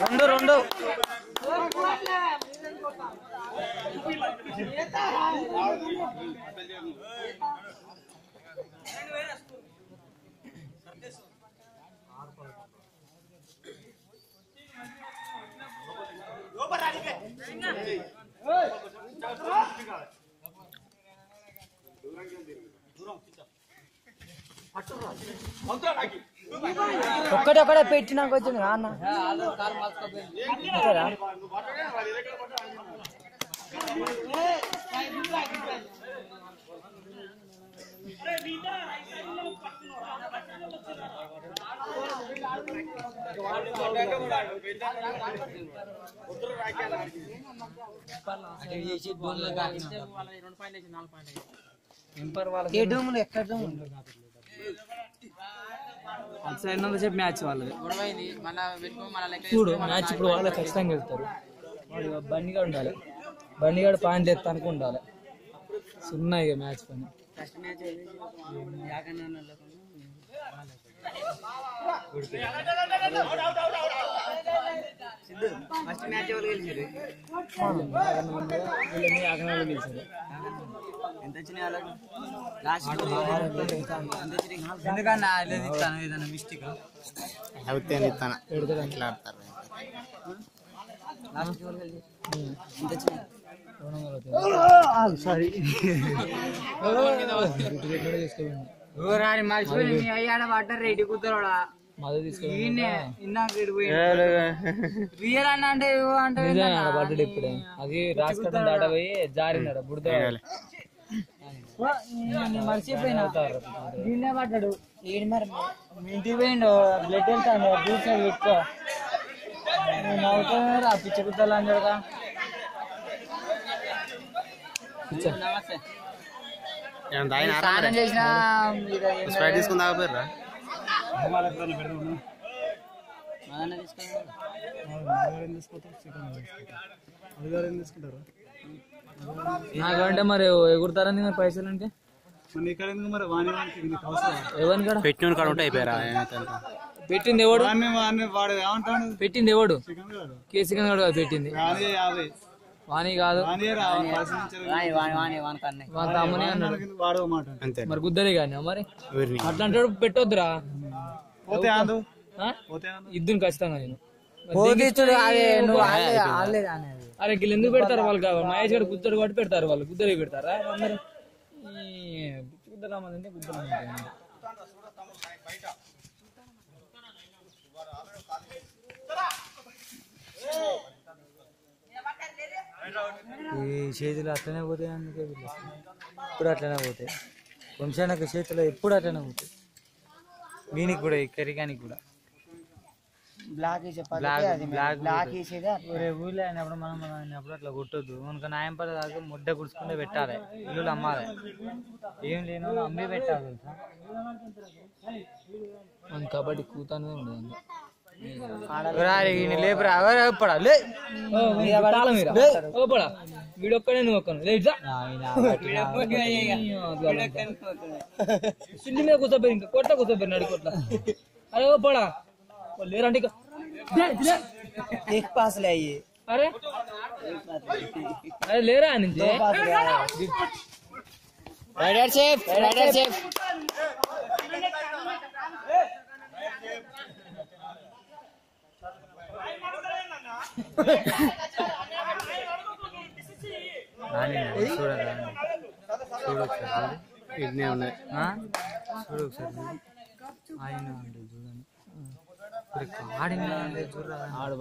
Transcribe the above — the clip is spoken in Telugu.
రెండు రెండు. ఒక్కటి పెట్టినా కొంచెం రాన్న అంతేరా? చెప్పి మ్యాచ్ వాళ్ళది చూడు మ్యాచ్ ఇప్పుడు వాళ్ళు ఖచ్చితంగా వెళ్తారు వాడు బండిగా ఉండాలి. బండిగాడు పాయింట్ ఎత్తా అనుకు ఉండాలి. సున్నా ఇక మ్యాచ్ పని. వీళ్ళని గెలిచారు ఎందుకన్నా ఇస్తాను ఏదైనా మిస్టేక్ అవుతే ఇస్తాను ఎట్లా ఆడతారు సారీ మర్చిపోయి మీ అయ్యాడ వాటర్ రెడ్డి కుదరడా మదర్ రియల్ అన్న అంటే అంటే పడ్డాడు ఇప్పుడే. అది రాసుకోవడం దాట పోయి జారినాడు బుడద మర్చిపోయినా? దీన్నే పడ్డాడు. ఈయన మరి మీ ఇంటికి పోయిండు బ్లడ్ వెళ్తాను జ్యూస్ అది పెట్టుకో. నవ్వుతున్నారు ఆ పిచ్చ కుద్దలు అంటాడుగా స్నానం చేసిన స్ప్రైట్ తీసుకుని తాగపోయారా నాకంటే మరి ఎగురుతారని పైసలు అంటే? పెట్టిన కాడ ఉంటే అయిపోయారా? పెట్టింది ఎవడు? పెట్టింది ఎవడు? కేసీకన్ గడు. కాదు పెట్టింది. వాణి కాదు. తమ్ముని అన్నాడు. మరి గుద్దరే కానీ మరి? ఎవరిని? అట్లా అంటాడు పెట్టొద్దురా. పోతే ఆదు ఇద్దును ఖచ్చితంగా నేను. అరే వీళ్ళు ఎందుకు పెడతారు వాళ్ళు కావాలి మహేష్ గారు గుద్దరు కాబట్టి పెడతారు వాళ్ళు గుద్దరే పెడతారా? అందరూ? ఈ చేతులు అట్లనే పోతాయి అందుకే వీళ్ళు. ఇప్పుడు అట్లనే పోతాయి. వంశానికి చేతులు ఎప్పుడు అట్లనే పోతాయి. వీనికి కూడా ఈ కరిగానికి కూడా. బ్లాక్ బ్లాక్ బ్లాక్ వేసేది ఊళ్ళో అయినప్పుడు మనం మనం అయినప్పుడు అట్లా కొట్టొద్దు. మనకు న్యాయం పడదు కాదు ముద్ద గుడుచుకుంటే పెట్టాలి. ఇల్లు అమ్మాలి. ఏం లేని వాళ్ళు అమ్మి పెట్టాలి తెలుసా? మన కబడ్డీ కూతానే ఉండదు లేపురా. ఎవరు ಬಿಡೋಕಣೆ ನೋಕಣ ಲೇಟ್ ಜಾ ಸಿಲ್ಲಿ ಮೇಲೆ ಕೂತ ಬೇರಿಂಗ ಕೊಟ್ಟ ಕೂತ ಬೇರಿ ನಡಿ ಕೊಟ್ಟ ಅರೆ ಓ ಬಳ ಒಳ್ಳೆ ರಂಡಿ एक पास लाइए अरे अरे ले रहा है नीचे rider safe rider safe Right చూడరా చూడు ఒకసారి ఇన్నే ఉన్నాయి చూడు ఒకసారి ఆయన చూడండి ఇప్పుడు ఆడిన చూడరా ఆడు